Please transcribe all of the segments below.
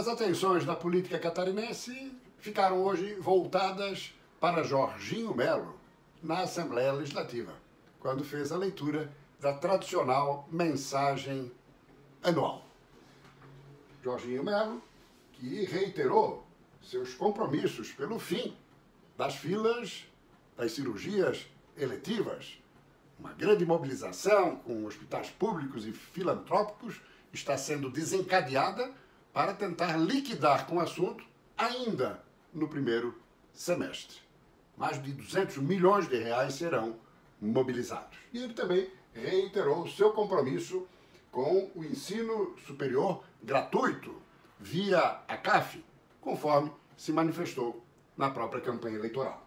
As atenções da política catarinense ficaram hoje voltadas para Jorginho Melo na Assembleia Legislativa, quando fez a leitura da tradicional mensagem anual. Jorginho Melo, que reiterou seus compromissos pelo fim das filas das cirurgias eletivas. Uma grande mobilização com hospitais públicos e filantrópicos está sendo desencadeada para tentar liquidar com o assunto ainda no primeiro semestre. Mais de 200 milhões de reais serão mobilizados. E ele também reiterou seu compromisso com o ensino superior gratuito via a CAF, conforme se manifestou na própria campanha eleitoral.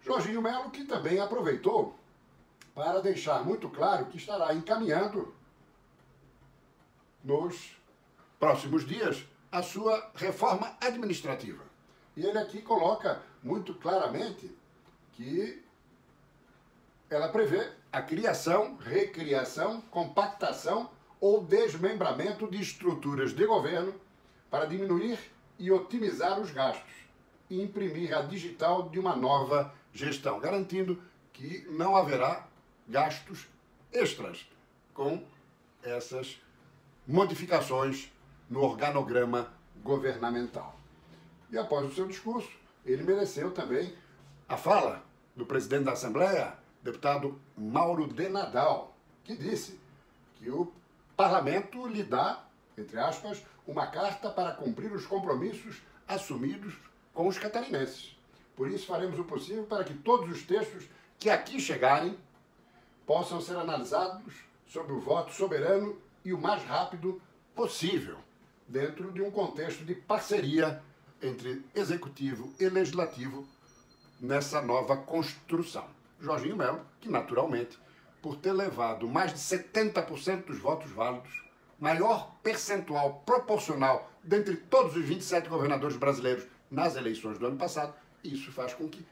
Jorginho Melo, que também aproveitou para deixar muito claro que estará encaminhando nos próximos dias a sua reforma administrativa. E ele aqui coloca muito claramente que ela prevê a criação, recriação, compactação ou desmembramento de estruturas de governo para diminuir e otimizar os gastos e imprimir a digital de uma nova gestão, garantindo que não haverá gastos extras com essas modificações no organograma governamental. E após o seu discurso, ele mereceu também a fala do presidente da Assembleia, deputado Mauro de Nadal, que disse que o parlamento lhe dá, entre aspas, uma carta para cumprir os compromissos assumidos com os catarinenses. Por isso faremos o possível para que todos os textos que aqui chegarem possam ser analisados sob o voto soberano e o mais rápido possível, dentro de um contexto de parceria entre executivo e legislativo nessa nova construção. Jorginho Melo, que naturalmente, por ter levado mais de 70% dos votos válidos, maior percentual proporcional dentre todos os 27 governadores brasileiros nas eleições do ano passado, isso faz com que,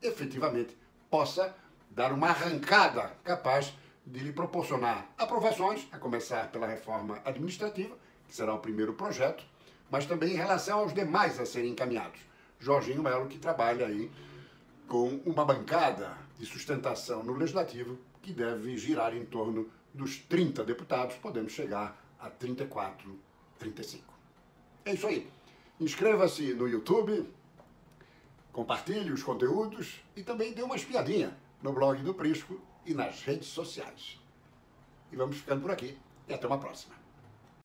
efetivamente, possa dar uma arrancada capaz de lhe proporcionar aprovações, a começar pela reforma administrativa, que será o primeiro projeto, mas também em relação aos demais a serem encaminhados. Jorginho Melo, que trabalha aí com uma bancada de sustentação no Legislativo que deve girar em torno dos 30 deputados, podemos chegar a 34, 35. É isso aí. Inscreva-se no YouTube, compartilhe os conteúdos e também dê uma espiadinha no blog do Prisco e nas redes sociais. E vamos ficando por aqui e até uma próxima.